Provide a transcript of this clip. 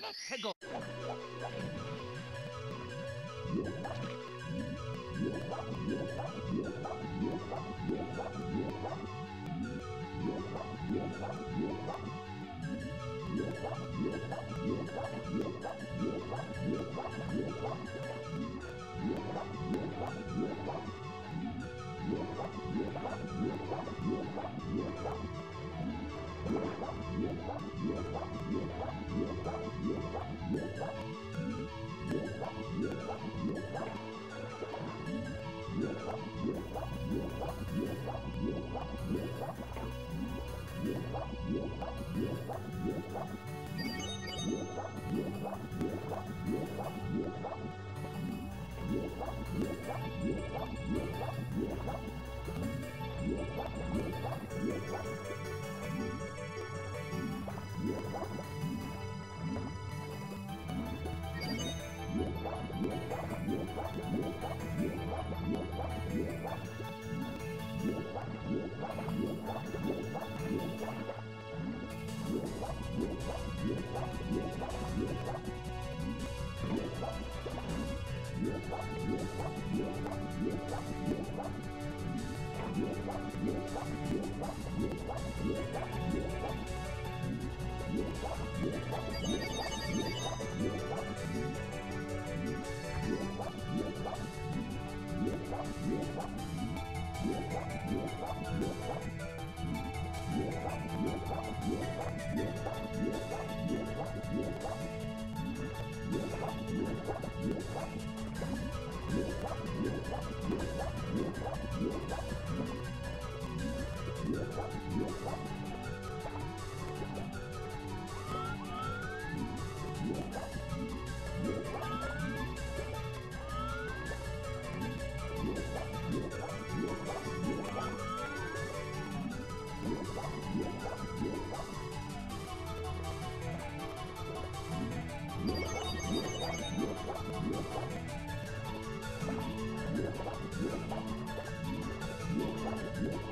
Let's go. Yeah. Yeah. Yeah.